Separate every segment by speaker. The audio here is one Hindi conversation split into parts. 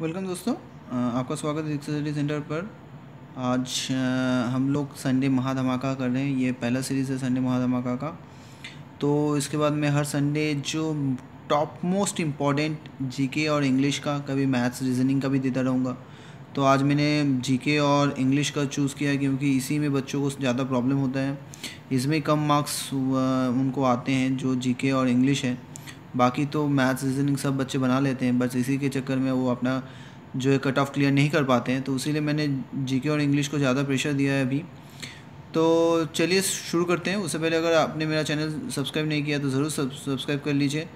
Speaker 1: वेलकम दोस्तों आपका स्वागत है स्टडी सेंटर पर। आज हम लोग संडे महाधमाका कर रहे हैं, ये पहला सीरीज़ है संडे महाधमाका का। तो इसके बाद मैं हर संडे जो टॉप मोस्ट इंपॉर्टेंट जीके और इंग्लिश का, कभी मैथ्स रीजनिंग का भी देता रहूँगा। तो आज मैंने जीके और इंग्लिश का चूज़ किया क्योंकि इसी में बच्चों को ज़्यादा प्रॉब्लम होता है। इसमें कम मार्क्स उनको आते हैं जो जीके और इंग्लिश है। बाकी तो मैथ्स, रीजनिंग सब बच्चे बना लेते हैं, बस इसी के चक्कर में वो अपना जो है कट ऑफ़ क्लियर नहीं कर पाते हैं तो उसी मैंने जीके और इंग्लिश को ज़्यादा प्रेशर दिया है अभी। तो चलिए शुरू करते हैं, उससे पहले अगर आपने मेरा चैनल सब्सक्राइब नहीं किया तो ज़रूर सब्सक्राइब कर लीजिए।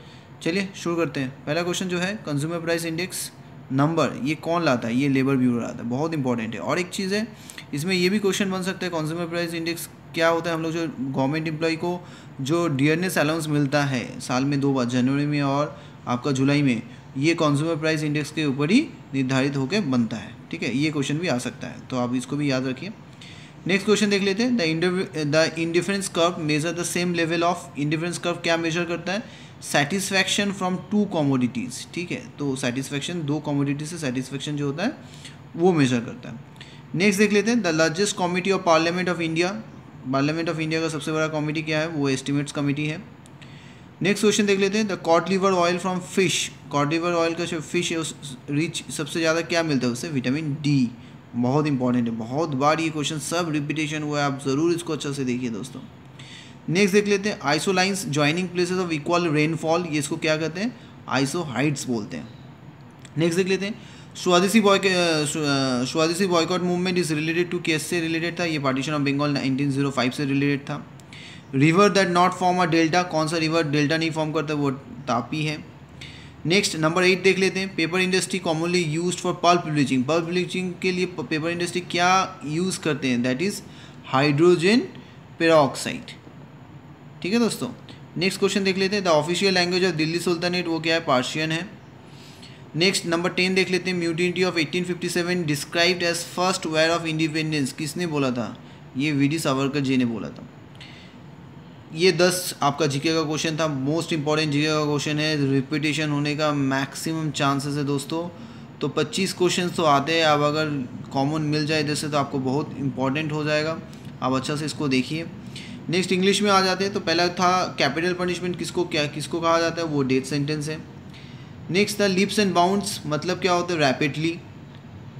Speaker 1: चलिए शुरू करते हैं, पहला क्वेश्चन जो है कंज्यूमर प्राइस इंडेक्स नंबर, ये कौन लाता है? ये लेबर ब्यूरो लाता है। बहुत इंपॉर्टेंट है। और एक चीज़ है, इसमें ये भी क्वेश्चन बन सकता है कंज्यूमर प्राइस इंडेक्स क्या होता है? हम लोग जो गवर्नमेंट एम्प्लॉय को जो डियरनेस अलाउंस मिलता है, साल में दो बार, जनवरी में और आपका जुलाई में, ये कंज्यूमर प्राइस इंडेक्स के ऊपर ही निर्धारित होकर बनता है। ठीक है? ये क्वेश्चन भी आ सकता है। तो आप इसको भी याद रखिए। नेक्स्ट क्वेश्चन देख लेते हैं। The indifference curve measure the same level of indifference curve क्या मेजर करता है? सेटिस्फैक्शन फ्रॉम टू कॉमोडिटीज़ ठीक है? तो सेटिस्फैक्शन दो कॉमोडिटी से सेटिस्फैक्शन जो होता है, वो मेजर करता है। नेक्स्ट देख लेते हैं the largest committee of parliament of India parliament of India का सबसे बड़ा कमिटी क्या है? वो एस्टिमेट्स कमिटी है। नेक्स्ट क्वेश्चन देख लेते हैं the cod liver oil from fish cod liver oil का जो फ़िश है, उस रिच सबसे ज़्यादा क्या मिलता है उससे विटामिन डी बहुत इंपॉर्टेंट है, बहुत बार ये क्वेश्चन सब रिपीटेशन हुआ है, आप ज़रूर इसको अच्छा से देखिए दोस्तों। नेक्स्ट देख लेते हैं isolines joining places of equal rainfall ये इसको क्या कहते हैं? आइसो हाइट्स बोलते हैं। नेक्स्ट देख लेते हैं Swadeshi boy Swadeshi boycott movement is related to case से रिलेटेड था? ये पार्टीशन ऑफ़ बंगाल 1905 से रिलेटेड था। River that not form a delta कौन सा रिवर डेल्टा नहीं फॉर्म करता, वो तापी है। नेक्स्ट नंबर एट देख लेते हैं paper industry commonly use for pulp bleaching pulp bleaching के लिए पेपर इंडस्ट्री क्या यूज़ करते हैं? दैट इज़ हाइड्रोजन पेरोक्साइड ठीक है दोस्तों? नेक्स्ट क्वेश्चन देख लेते हैं। The official language of Delhi Sultanate वो क्या है? पार्शियन है। नेक्स्ट नंबर टेन देख लेते हैं। Mutiny of 1857 described as first war of independence किसने बोला था? ये वी डी सावरकर जी ने बोला था। ये दस आपका जीके का क्वेश्चन था। मोस्ट इंपॉर्टेंट जीके का क्वेश्चन है। रिपीटेशन होने का मैक्सिमम चांसेस है दोस्तों। तो 25 क्वेश्चन तो आते हैं। अब अगर कॉमन मिल जाए इधर से तो आपको बहुत इंपॉर्टेंट हो जाएगा। आप अच्छा से इसको देखिए। नेक्स्ट इंग्लिश में आ जाते हैं तो पहला था कैपिटल पनिशमेंट किसको क्या, किसको कहा जाता है, वो डेथ सेंटेंस है। नेक्स्ट था लिप्स एंड बाउंड्स मतलब क्या होता है रैपिडली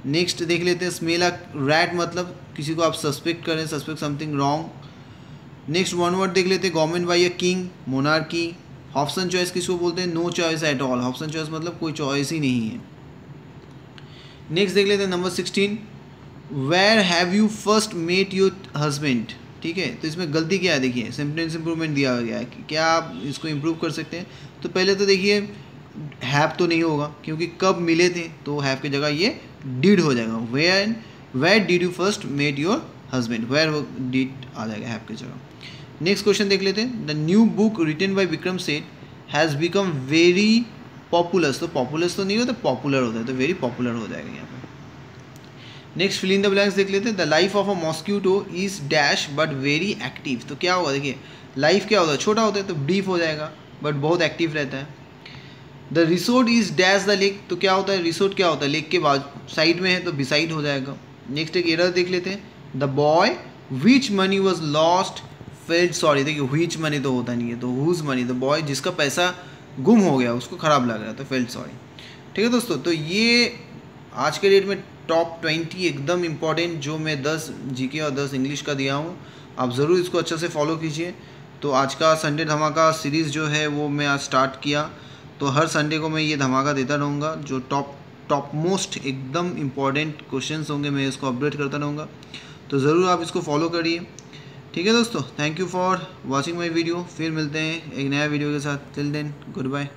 Speaker 1: नेक्स्ट देख लेते हैं स्मेल रैट मतलब किसी को आप सस्पेक्ट करें suspect something wrong next one word देख लेते हैं government by a king monarchy option choice किसको बोलते हैं no choice at all option choice मतलब कोई चॉइस ही नहीं है। नेक्स्ट देख लेते हैं number sixteen where have you first met your husband ठीक है? तो इसमें गलती क्या है? देखिए सेंटेंस इंप्रूवमेंट दिया गया है कि क्या आप इसको इम्प्रूव कर सकते हैं? तो पहले तो देखिए हैव तो नहीं होगा, क्योंकि कब मिले थे तो हैव की जगह ये डिड हो जाएगा। Where where did you first met your husband where did आ जाएगा हैव की जगह। नेक्स्ट क्वेश्चन देख लेते हैं। The new book written by Vikram Seth has become very populous तो पॉपुलस तो नहीं होता पॉपुलर होता है। तो वेरी पॉपुलर हो जाएगा यहाँ पर नेक्स्ट फिलिंग द ब्लैंक्स देख लेते हैं। The life of a mosquito is dash but very active तो क्या होगा? देखिए लाइफ क्या होता है? छोटा होता है तो ब्रीफ हो जाएगा बट बहुत एक्टिव रहता है। The resort is dash the lake तो क्या होता है? रिसोर्ट क्या होता है? लेक के बाद साइड में है तो बिसाइड हो जाएगा। नेक्स्ट एक एरर देख लेते हैं। The boy which money was lost failed sorry देखिए विच मनी तो होता नहीं है तो हुज मनी द बॉय जिसका पैसा गुम हो गया, उसको ख़राब लग रहा था फेल्ड सॉरी ठीक है दोस्तों? तो ये आज के डेट में टॉप ट्वेंटी एकदम इंपॉर्टेंट जो मैं दस जीके और दस इंग्लिश का दिया हूँ। आप ज़रूर इसको अच्छे से फॉलो कीजिए। तो आज का संडे धमाका सीरीज़ जो है वो मैं आज स्टार्ट किया। तो हर संडे को मैं ये धमाका देता रहूँगा, जो टॉप टॉप मोस्ट एकदम इंपॉर्टेंट क्वेश्चंस होंगे मैं इसको अपडेट करता रहूँगा। तो ज़रूर आप इसको फॉलो करिए। ठीक है दोस्तों thank you for watching my video फिर मिलते हैं एक नया वीडियो के साथ। Till then good bye